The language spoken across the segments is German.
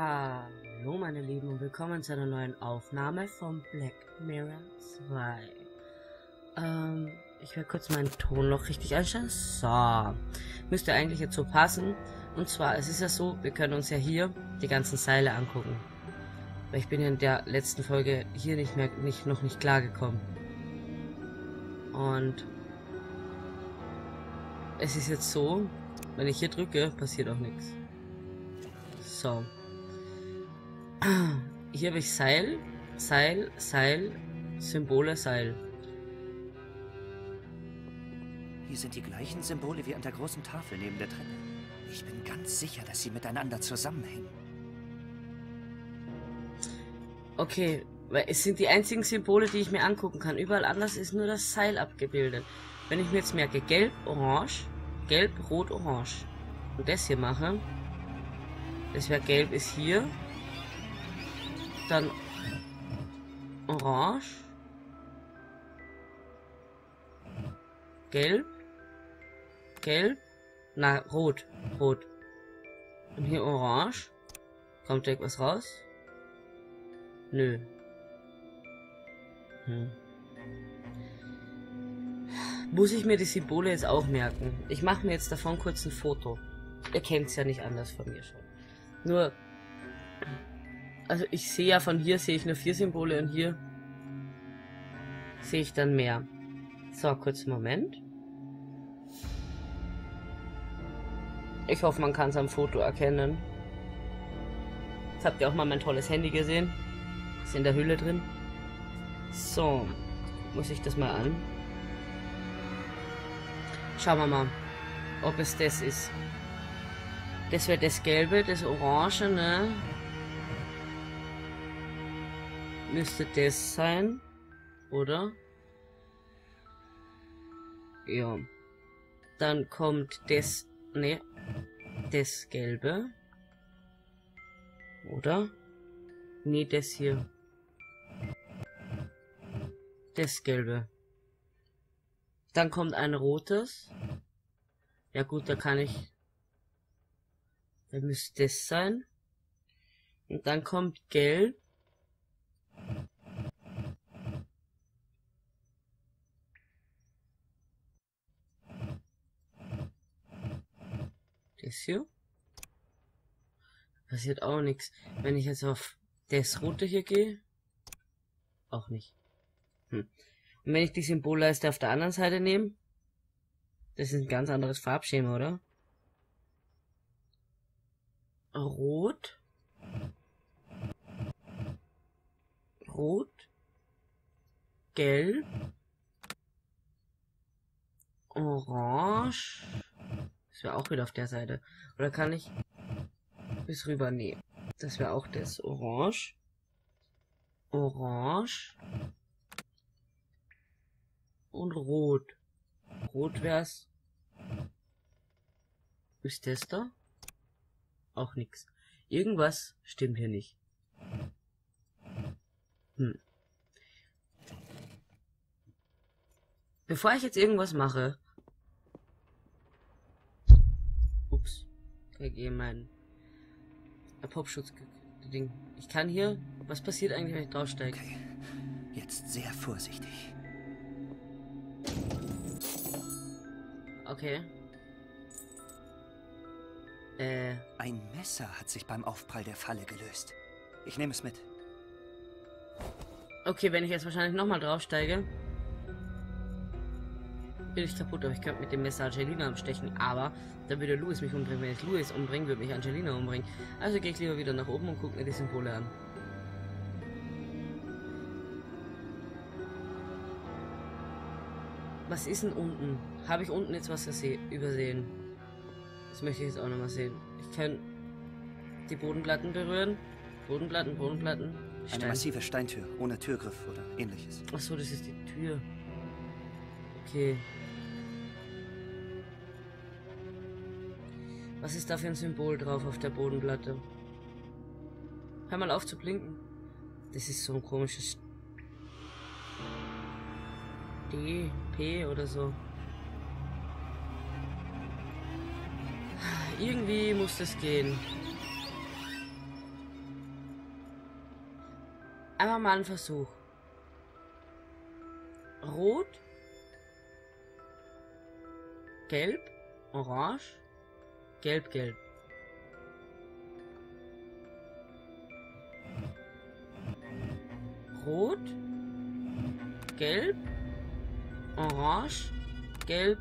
Hallo meine Lieben und willkommen zu einer neuen Aufnahme von Black Mirror 2. Ähm, ich werde kurz meinen Ton noch richtig einstellen. So, müsste eigentlich jetzt so passen. Und zwar, es ist ja so, wir können uns ja hier die ganzen Seile angucken. Weil ich bin in der letzten Folge hier nicht mehr, nicht, noch nicht klar gekommen. Und es ist jetzt so, wenn ich hier drücke, passiert auch nichts. So. Hier habe ich Seil, Seil, Seil, Symbole, Seil. Hier sind die gleichen Symbole wie an der großen Tafel neben der Treppe. Ich bin ganz sicher, dass sie miteinander zusammenhängen. Okay, weil es sind die einzigen Symbole, die ich mir angucken kann. Überall anders ist nur das Seil abgebildet. Wenn ich mir jetzt merke, gelb, orange, gelb, rot, orange. Und das hier mache, das wäre gelb ist hier. Dann orange. Gelb. Gelb. Na, rot. Rot. Und hier orange. Kommt direkt was raus? Nö. Hm. Muss ich mir die Symbole jetzt auch merken? Ich mache mir jetzt davon kurz ein Foto. Ihr kennt es ja nicht anders von mir schon. Nur, also ich sehe ja von hier sehe ich nur vier Symbole und hier sehe ich dann mehr. So, kurzen Moment. Ich hoffe, man kann es am Foto erkennen. Jetzt habt ihr auch mal mein tolles Handy gesehen. Ist in der Hülle drin. So, muss ich das mal an. Schauen wir mal, ob es das ist. Das wäre das Gelbe, das Orange, ne? Müsste das sein, oder? Ja. Dann kommt das, ne, das Gelbe. Oder? Ne, das hier. Das Gelbe. Dann kommt ein rotes. Ja gut, da kann ich dann müsste das sein. Und dann kommt gelb. Hier. Passiert auch nichts. Wenn ich jetzt auf das rote hier gehe. Auch nicht. Hm. Und wenn ich die Symbolleiste auf der anderen Seite nehme. Das ist ein ganz anderes Farbschema, oder? Rot. Rot. Gelb. Orange. Das wäre auch wieder auf der Seite. Oder kann ich bis rüber? Nee. Das wäre auch das. Orange. Orange. Und Rot. Rot wär's. Ist das da? Auch nichts. Irgendwas stimmt hier nicht. Hm. Bevor ich jetzt irgendwas mache. Ups. Ich gehe mein Popschutz Ding. Ich kann hier. Was passiert eigentlich, wenn ich draufsteige? Okay. Jetzt sehr vorsichtig. Okay. Äh. Ein Messer hat sich beim Aufprall der Falle gelöst. Ich nehme es mit. Okay, wenn ich jetzt wahrscheinlich nochmal draufsteige, bin ich kaputt, aber ich könnte mit dem Messer Angelina abstechen. Aber dann würde Louis mich umbringen. Wenn ich Louis umbringe, würde mich Angelina umbringen. Also gehe ich lieber wieder nach oben und gucke mir die Symbole an. Was ist denn unten? Habe ich unten jetzt was übersehen? Das möchte ich jetzt auch nochmal sehen. Ich kann die Bodenplatten berühren. Bodenplatten, Bodenplatten. Stein. Eine massive Steintür, ohne Türgriff oder ähnliches. Ach so, das ist die Tür. Okay. Was ist da für ein Symbol drauf auf der Bodenplatte? Hör mal auf zu blinken. Das ist so ein komisches D, P oder so. Irgendwie muss das gehen. Einmal mal einen Versuch. Rot. Gelb. Orange. Gelb, gelb. Rot. Gelb. Orange. Gelb.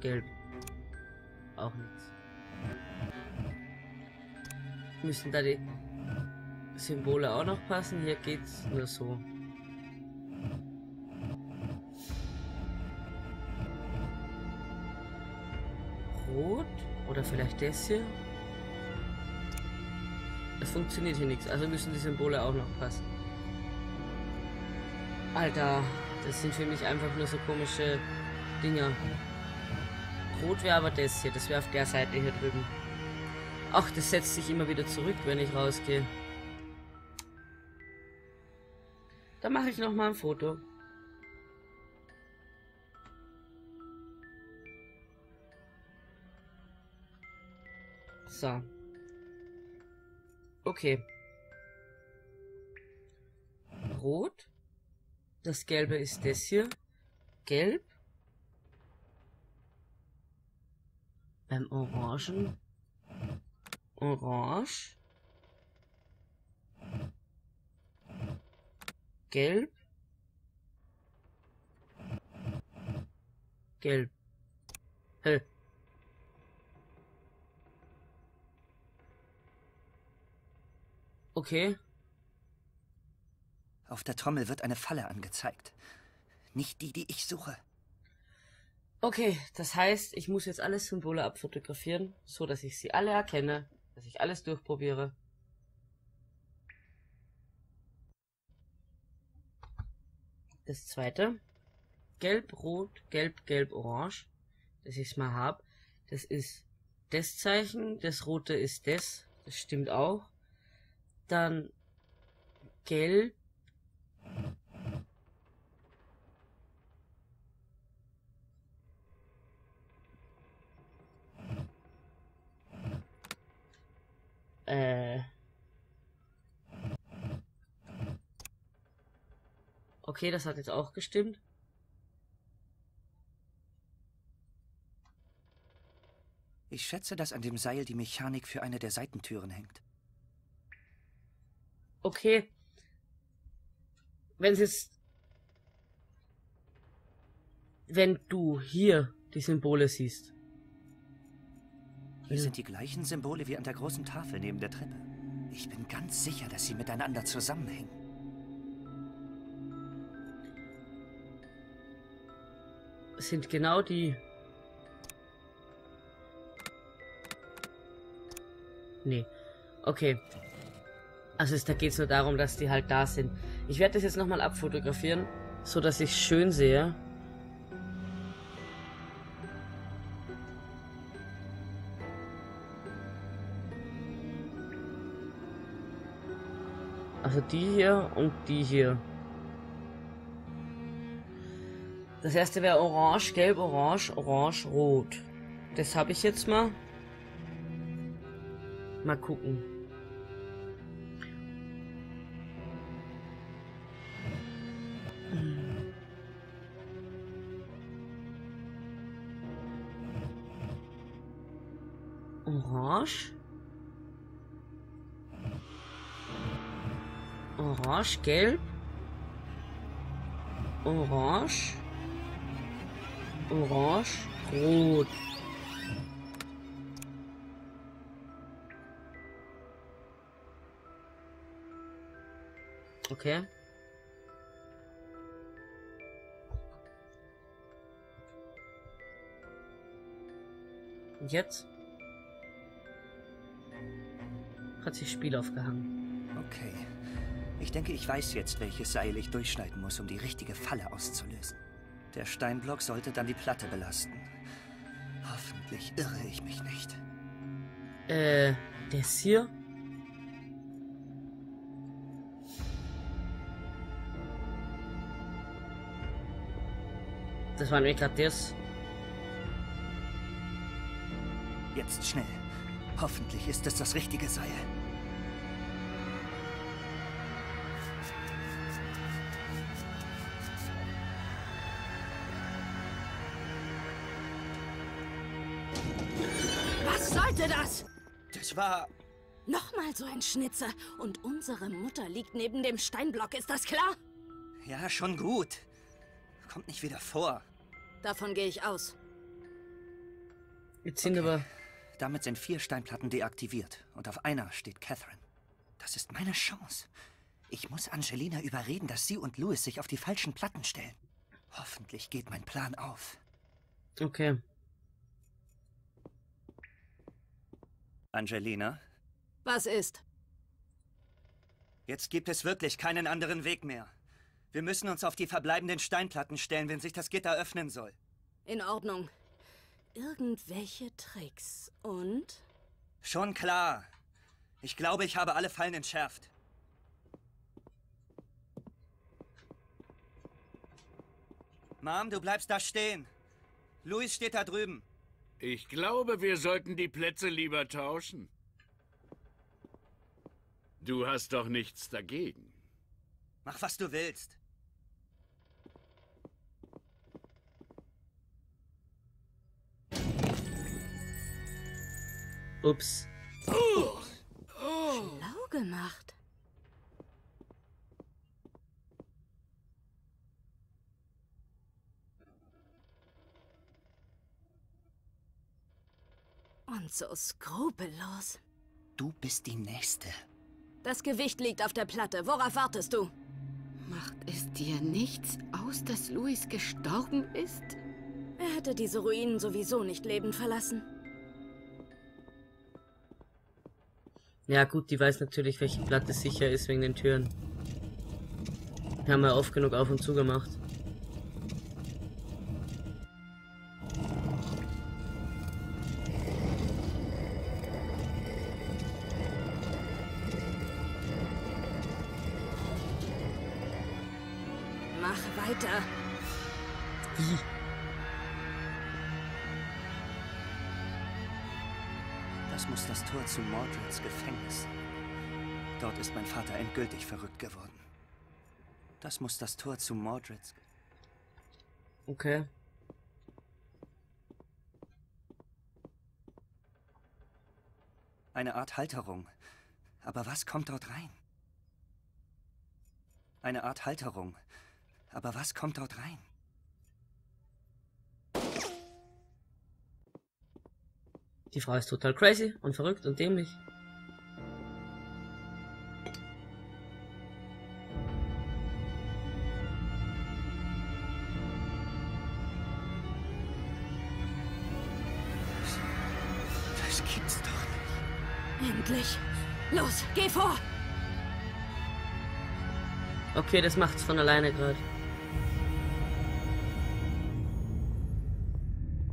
Gelb. Auch nichts. Müssen da die Symbole auch noch passen? Hier geht's nur so. Oder vielleicht das hier? Es funktioniert hier nichts, also müssen die Symbole auch noch passen. Alter, das sind für mich einfach nur so komische Dinger. Rot wäre aber das hier, das wäre auf der Seite hier drüben. Ach, das setzt sich immer wieder zurück, wenn ich rausgehe. Da mache ich noch mal ein Foto. So. Okay. Rot. Das Gelbe ist das hier. Gelb. Beim Orangen. Orange. Gelb. Gelb. Hä? Okay. Auf der Trommel wird eine Falle angezeigt. Nicht die, die ich suche. Okay, das heißt, ich muss jetzt alle Symbole abfotografieren, so dass ich sie alle erkenne, dass ich alles durchprobiere. Das zweite. Gelb, Rot, Gelb, Gelb, Orange. Dass ich es mal hab. Das ist das Zeichen. Das Rote ist das. Das stimmt auch. Dann Gelb. Äh. Okay, das hat jetzt auch gestimmt. Ich schätze, dass an dem Seil die Mechanik für eine der Seitentüren hängt. Okay. Wenn es jetzt. Wenn du hier die Symbole siehst. Hier sind die gleichen Symbole wie an der großen Tafel neben der Treppe. Ich bin ganz sicher, dass sie miteinander zusammenhängen. sind genau die. Nee. Okay. Also da geht es nur darum, dass die halt da sind. Ich werde das jetzt nochmal abfotografieren, so dass ich schön sehe. Also die hier und die hier. Das erste wäre orange, gelb, orange, orange, rot. Das habe ich jetzt mal. Mal gucken. Orange. Orange, gelb. Orange. Orange, Rot. Okay. Und jetzt hat sich Spiel aufgehangen. Okay. Ich denke, ich weiß jetzt, welches Seil ich durchschneiden muss, um die richtige Falle auszulösen. Der Steinblock sollte dann die Platte belasten. Hoffentlich irre ich mich nicht. Äh, das hier? Das war nämlich gerade das. Jetzt schnell. Hoffentlich ist es das richtige Seil. Sollte das? Das war... Nochmal so ein Schnitzer. Und unsere Mutter liegt neben dem Steinblock, ist das klar? Ja, schon gut. Kommt nicht wieder vor. Davon gehe ich aus. Jetzt sind aber. Damit sind vier Steinplatten deaktiviert. Und auf einer steht Catherine. Das ist meine Chance. Ich muss Angelina überreden, dass sie und Louis sich auf die falschen Platten stellen. Hoffentlich geht mein Plan auf. Okay. Angelina, Was ist? jetzt gibt es wirklich keinen anderen Weg mehr. Wir müssen uns auf die verbleibenden Steinplatten stellen, wenn sich das Gitter öffnen soll. In Ordnung. Irgendwelche Tricks. Und? Schon klar. Ich glaube, ich habe alle Fallen entschärft. Mom, du bleibst da stehen. Louis steht da drüben. Ich glaube, wir sollten die Plätze lieber tauschen. Du hast doch nichts dagegen. Mach, was du willst. Ups. Schlau gemacht. Und so skrupellos. Du bist die Nächste. Das Gewicht liegt auf der Platte. Worauf wartest du? Macht es dir nichts aus, dass Louis gestorben ist? Er hätte diese Ruinen sowieso nicht lebend verlassen. Ja, gut, die weiß natürlich, welche Platte sicher ist wegen den Türen. Die haben wir oft genug auf und zu gemacht. Endgültig verrückt geworden. Das muss das Tor zu Mordreds... Okay. Eine Art Halterung. Aber was kommt dort rein? Eine Art Halterung. Aber was kommt dort rein? Die Frau ist total crazy und verrückt und dämlich. Endlich. Los, geh vor. Okay, das macht's von alleine gerade.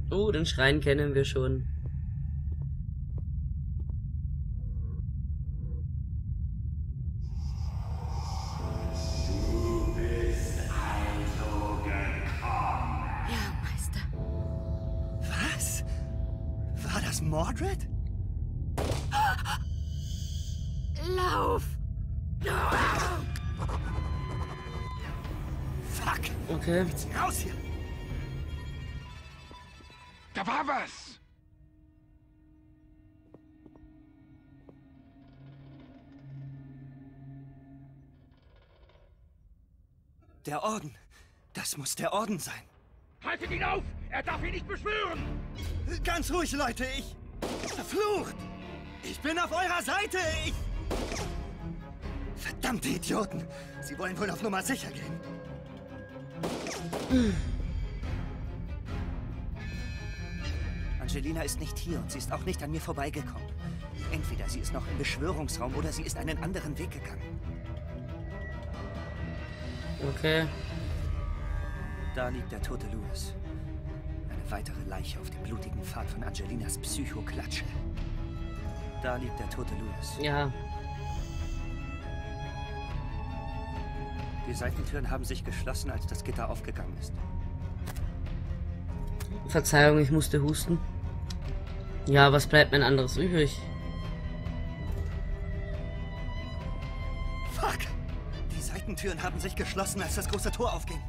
Oh, den Schrein kennen wir schon. Okay. Jetzt raus hier! Da war was! Der Orden. Das muss der Orden sein. Haltet ihn auf! Er darf ihn nicht beschwören! Ganz ruhig, Leute. Ich. Verflucht! Ich bin auf eurer Seite! Ich. Verdammte Idioten! Sie wollen wohl auf Nummer sicher gehen. Angelina ist nicht hier und sie ist auch nicht an mir vorbeigekommen. Entweder sie ist noch im Beschwörungsraum oder sie ist einen anderen Weg gegangen. Okay. Da liegt der tote Louis. Eine weitere Leiche auf dem blutigen Pfad von Angelinas Psychoklatsche. Da liegt der tote Louis. Ja. Die Seitentüren haben sich geschlossen, als das Gitter aufgegangen ist. Verzeihung, ich musste husten. Ja, was bleibt mir anderes übrig? Fuck! Die Seitentüren haben sich geschlossen, als das große Tor aufging.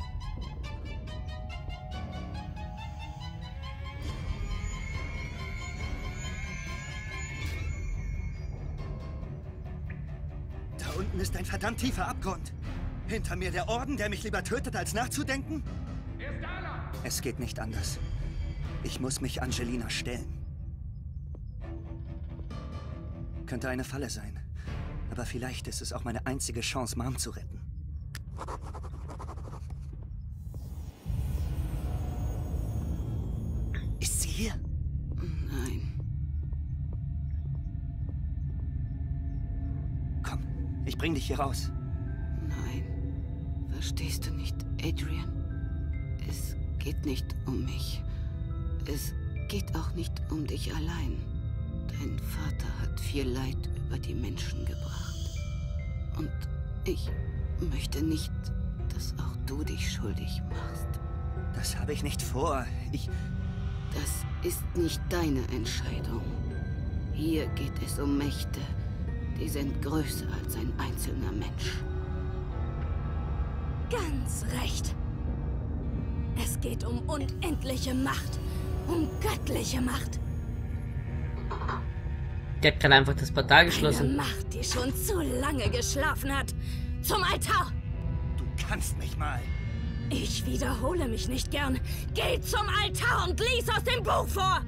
Da unten ist ein verdammt tiefer Abgrund. Hinter mir der Orden, der mich lieber tötet, als nachzudenken? Es geht nicht anders. Ich muss mich Angelina stellen. Könnte eine Falle sein. Aber vielleicht ist es auch meine einzige Chance, Mom zu retten. Ist sie hier? Nein. Komm, ich bring dich hier raus. Verstehst du nicht, Adrian? Es geht nicht um mich. Es geht auch nicht um dich allein. Dein Vater hat viel Leid über die Menschen gebracht. Und ich möchte nicht, dass auch du dich schuldig machst. Das habe ich nicht vor. Ich. Das ist nicht deine Entscheidung. Hier geht es um Mächte, die sind größer als ein einzelner Mensch. Ganz recht. Es geht um unendliche Macht. Um göttliche Macht. Der hat gerade einfach das Portal Eine geschlossen. Macht, die schon zu lange geschlafen hat. Zum Altar! Du kannst mich mal. Ich wiederhole mich nicht gern. Geh zum Altar und lies aus dem Buch vor!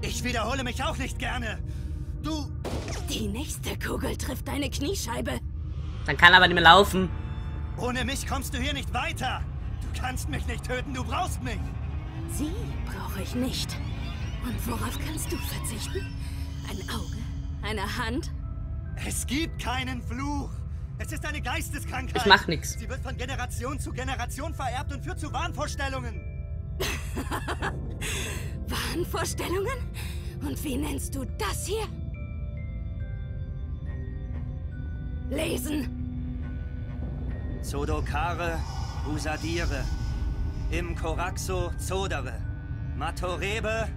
Ich wiederhole mich auch nicht gerne. Du. Die nächste Kugel trifft deine Kniescheibe. Dann kann er aber nicht mehr laufen. Ohne mich kommst du hier nicht weiter. Du kannst mich nicht töten, du brauchst mich. Sie brauche ich nicht. Und worauf kannst du verzichten? Ein Auge? Eine Hand? Es gibt keinen Fluch. Es ist eine Geisteskrankheit. Ich mach nix. Sie wird von Generation zu Generation vererbt und führt zu Wahnvorstellungen. Wahnvorstellungen? Und wie nennst du das hier? Lesen! Zodokare, Usadire. Im Koraxo Zodere. Matorebe,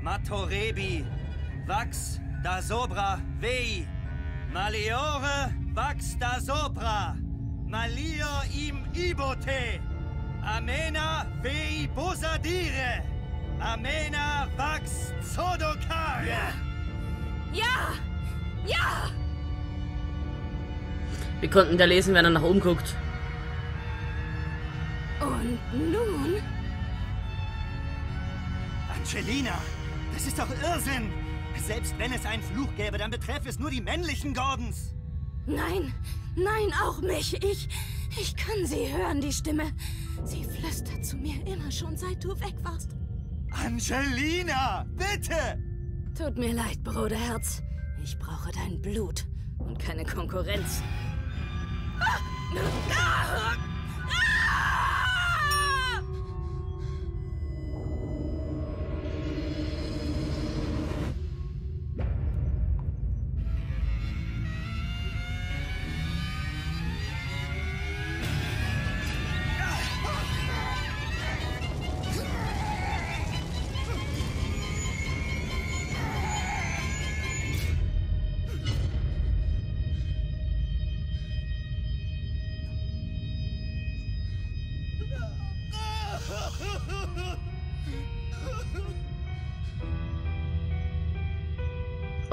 Matorebi. Vax da sobra vei. Maliore vax da sopra. Malio im ibote. Amena vei bosadire. Amena vax zodokare. Ja! Ja! Wir konnten da lesen, wenn er nach oben guckt. Nun? Angelina, das ist doch Irrsinn. Selbst wenn es einen Fluch gäbe, dann beträfe es nur die männlichen Gordons. Nein, nein, auch mich. Ich, ich kann sie hören, die Stimme. Sie flüstert zu mir immer schon, seit du weg warst. Angelina, bitte! Tut mir leid, Bruderherz. Ich brauche dein Blut und keine Konkurrenz. Ah! Ah!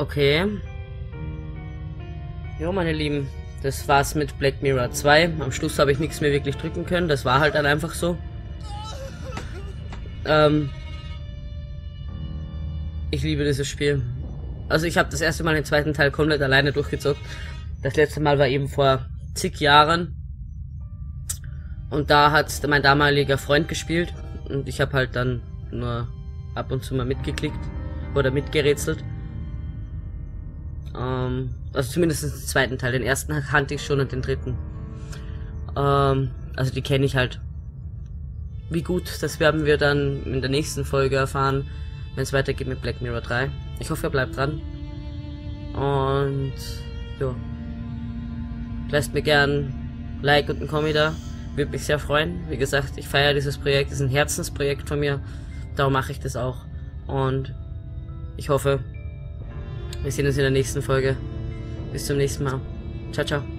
Okay. Jo, meine Lieben. Das war's mit Black Mirror 2. Am Schluss habe ich nichts mehr wirklich drücken können. Das war halt dann einfach so. Ähm. Ich liebe dieses Spiel. Also ich habe das erste Mal den zweiten Teil komplett alleine durchgezockt. Das letzte Mal war eben vor zig Jahren. Und da hat mein damaliger Freund gespielt. Und ich habe halt dann nur ab und zu mal mitgeklickt. Oder mitgerätselt. Ähm, also zumindest den zweiten Teil. Den ersten kannte ich schon und den dritten. Ähm, also die kenne ich halt. Wie gut, das werden wir dann in der nächsten Folge erfahren, wenn es weitergeht mit Black Mirror 3. Ich hoffe, ihr bleibt dran. Und ja. Lasst mir gern Like und ein Kommi da. Würde mich sehr freuen. Wie gesagt, ich feiere dieses Projekt. Das ist ein Herzensprojekt von mir. Darum mache ich das auch. Und ich hoffe, wir sehen uns in der nächsten Folge. Bis zum nächsten Mal. Ciao, ciao.